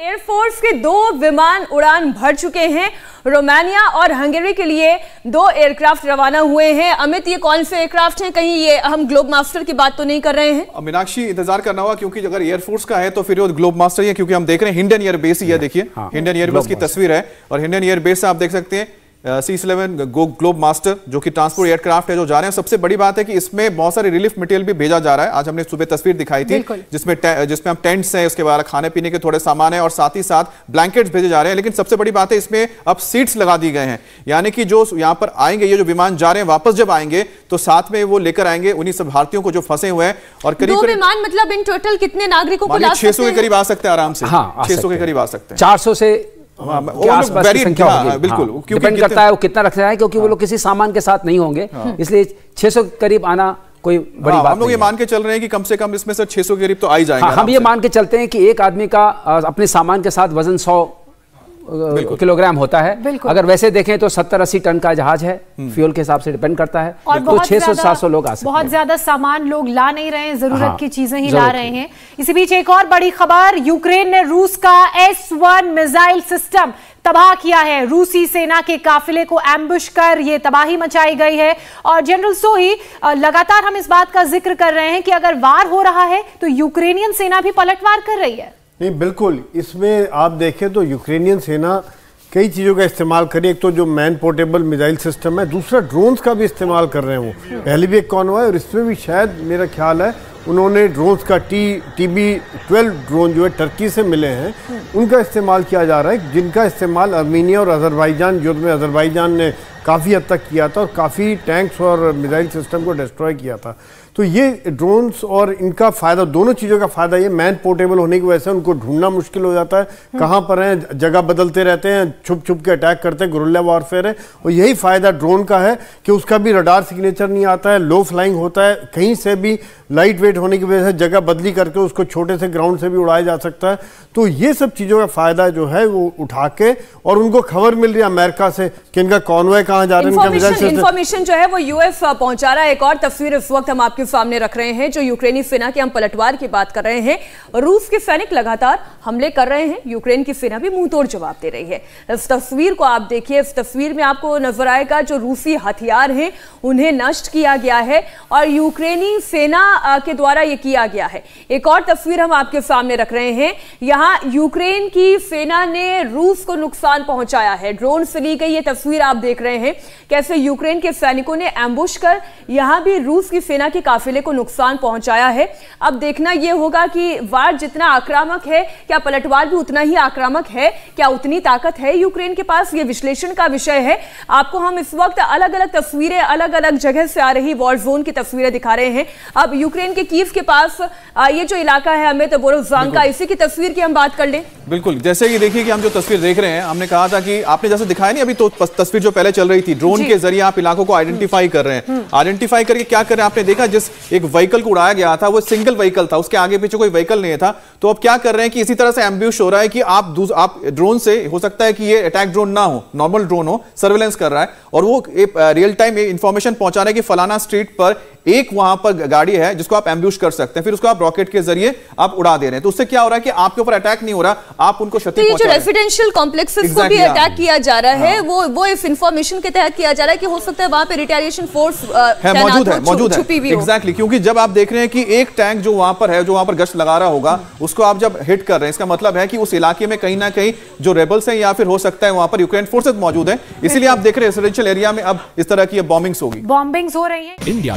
Air force के दो विमान उड़ान भर चुके हैं। रोमानिया और हंगेरी के लिए दो एयरक्राफ्ट रवाना हुए हैं। अमित ये कौन से एयरक्राफ्ट हैं? कहीं ये हम ग्लोब मास्टर की बात तो नहीं कर रहे हैं? मीनाक्षी इंतज़ार करना होगा क्योंकि अगर एयरफोर्स का है तो फिर वो ग्लोब मास्टर ही है क्योंकि हम देख रहे हैं हिंडन एयरबेस ही है देखिए। इंडियन हिंडन एयरबेस की तस्वीर है और हिंडन एयरबेस से आप देख सकते हैं C eleven go globe master जो कि ट्रांसपोर्ट एयरक्राफ्ट है जो जा रहे हैं। सबसे बड़ी बात है कि इसमें बहुत सारे रिलीफ मटेरियल भी भेजा जा रहा है। आज हमने सुबह तस्वीर दिखाई थी जिसमें जिसमें हम टेंट्स हैं उसके बाद खाने पीने के थोड़े सामान है और साथ ही साथ ब्लैंकेट्स भेजे जा रहे हैं। लेकिन सबसे बड़ी बात है इसमें अब सीट्स लगा दी गए हैं। यानी कि जो यहाँ पर आएँगे ये जो विमान जा रहे हैं वापस जब आएँगे तो साथ में वो लेकर आएँगे उन्हीं सब भारतीयों को जो फंसे हुए हैं और करीब करीब विमान मतलब इन टोटल कितने नागरिकों को ला मानिए 600 सकते के करीब आ सकते हैं आराम से। हाँ आ 600 सकते के करीब आ सकते हैं। 400 से हाँ, संख्या हाँ, बिल्कुल, हाँ, क्योंकि डिपेंड करता है वो कितना रखना है क्योंकि वो लोग किसी सामान के साथ नहीं होंगे इसलिए 600 के करीब आना कोई बड़ी हाँ, बात हम लोग ये मान के चल रहे हैं कि कम से कम इसमें से 600 के करीब तो आ ही जाएँगे हाँ, हम ये मान के चलते हैं कि एक आदमी का अपने सामान के साथ वज़न 100 किलोग्राम होता है। अगर वैसे देखें तो 70 80 टन का जहाज़ है फ्यूल के हिसाब से डिपेंड करता है। और तो बहुत 600 ज्यादा- 700 लोग आ सकते बहुत ज़्यादा सामान लोग ला नहीं रहे हैं ज़रूरत हाँ, की चीज़ें ही ला रहे हैं। इसी बीच एक और बड़ी खबर यूक्रेन ने रूस का एस वन मिसाइल सिस्टम तबाह किया है। रूसी सेना के काफिले को एम्बुश कर ये तबाही मचाई गई है। और जनरल सोही लगातार हम इस बात का ज़िक्र कर रहे हैं कि अगर वार हो रहा है तो यूक्रेनियन सेना भी पलटवार कर रही है। नहीं, बिल्कुल। इसमें आप देखें तो यूक्रेनियन सेना कई चीज़ों का इस्तेमाल करी एक तो जो मैन पोर्टेबल मिसाइल सिस्टम है, दूसरा ड्रोन्स का भी इस्तेमाल कर रहे हैं वो। पहले भी एक कौन हुआ है, और इसमें भी शायद मेरा ख्याल है, उन्होंने ड्रोन्स का T T B twelve drone जो है, टर्की से मिले हैं, उनका इस्तेमाल किया जा रहा है। जिनका इस्तेमाल अर्मीनिया और अजरबैजान युद्ध में अजरबैजान ने काफ़ी हद तक किया था और काफ़ी टैंक्स और मिसाइल सिस्टम को डिस्ट्रॉय किया था। तो ये ड्रोन्स और इनका फ़ायदा, दोनों चीज़ों का फ़ायदा ये मैन पोर्टेबल होने की वजह से उनको ढूंढना मुश्किल हो जाता है। कहाँ पर हैं? जगह बदलते रहते हैं छुप छुप के अटैक करते हैं गुरुल्ला वॉरफेयर है। और यही फ़ायदा ड्रोन का है कि उसका भी रडार सिग्नेचर नहीं आता है लो फ्लाइंग होता है। कहीं से भी लाइट वेट होने की वजह से जगह बदली करके उसको छोटे से ग्राउंड से भी उड़ाया जा सकता है। तो ये सब चीज़ों का फ़ायदा जो है वो उठा के और उनको खबर मिल रही है अमेरिका से कि इनका कॉन्वॉय कहाँ जा रहा है सिस्टम इंफॉर्मेशन जो है वो यूएस पहुँचा रहा है। एक और तस्वीर इस वक्त हम आपके सामने रख रहे हैं जो यूक्रेनी सेना के हम पलटवार की बात कर रहे हैं। रूस के सैनिक लगातार हमले कर रहे हैं। यूक्रेन की सेना भी मुँह तोड़ जवाब दे रही है। इस तस्वीर को आप देखिए इस तस्वीर में आपको नज़र आएगा जो रूसी हथियार हैं उन्हें नष्ट किया गया है और यूक्रेनी सेना के द्वारा ये किया गया है। एक और तस्वीर हम आपके सामने रख रहे हैं। यहाँ यूक्रेन की सेना ने रूस को नुकसान पहुँचाया है। ड्रोन से ली गई ये तस्वीर आप देख रहे हैं। कैसे यूक्रेन के सैनिकों ने एम्बुश कर यहाँ भी रूस की सेना के काफिले को नुकसान पहुँचाया है। अब देखना यह होगा कि वार जितना आक्रामक है क्या पलटवार भी उतना ही आक्रामक है? क्या उतनी ताकत है यूक्रेन के पास? ये विश्लेषण का विषय है। आपको हम इस वक्त अलग अलग तस्वीरें अलग अलग जगह से आ रही वॉर जोन की तस्वीरें दिखा रहे हैं। अब यूक्रेन के कीव के पास ये जो इलाका है अमित बोरोजान का इसी की तस्वीर की हम बात कर लें। बिल्कुल जैसे कि देखिए कि हम जो तस्वीर देख रहे हैं हमने कहा था कि आपने जैसे दिखाया नहीं अभी तो तस्वीर जो पहले चल रही थी। ड्रोन के ज़रिए आप इलाकों को आइडेंटिफाई कर रहे हैं। आइडेंटिफाई करके क्या कर रहे हैं? आपने देखा जिस एक व्हीकल को उड़ाया गया था वो सिंगल व्हीकल था उसके आगे पीछे कोई व्हीकल नहीं था। तो अब क्या कर रहे हैं कि इसी तरह से एम्ब्यूश हो रहा है कि आप आप ड्रोन से हो सकता है कि ये अटैक ड्रोन ना हो नॉर्मल ड्रोन हो सर्वेलेंस कर रहा है। और वो रियल टाइम इंफॉर्मेशन पहुँचा रहे हैं कि फलाना स्ट्रीट पर एक वहाँ पर गाड़ी है जिसको आप एम्ब्यूश कर सकते हैं फिर उसको आप रॉकेट के ज़रिए आप उड़ा दे रहे हैं। तो उससे क्या हो रहा है कि आपके ऊपर अटैक नहीं हो रहा आप उनको क्षति तो जो रेसिडेंशियल कॉम्प्लेक्सेस को भी हाँ। अटैक किया जा रहा है वो वो इस इंफॉर्मेशन के तहत किया जा रहा है कि हो सकता है वहाँ पे रिटेलिएशन फोर्स है मौजूद है मौजूद है। हो। एग्जैक्टली क्योंकि जब आप देख रहे हैं कि एक टैंक जो वहाँ पर है जो वहाँ पर गश्त लगा रहा होगा उसको आप जब हिट कर रहे हैं इसका मतलब है कि उस इलाके में कहीं ना कहीं जो रेबल्स हैं या फिर हो सकता है वहाँ पर यूक्रेन फोर्सेज मौजूद है इसीलिए आप देख रहे हैं रेसिडेंशियल एरिया में अब इस तरह की बॉम्बिंग्स होगी। बॉम्बिंग्स हो रही है। इंडिया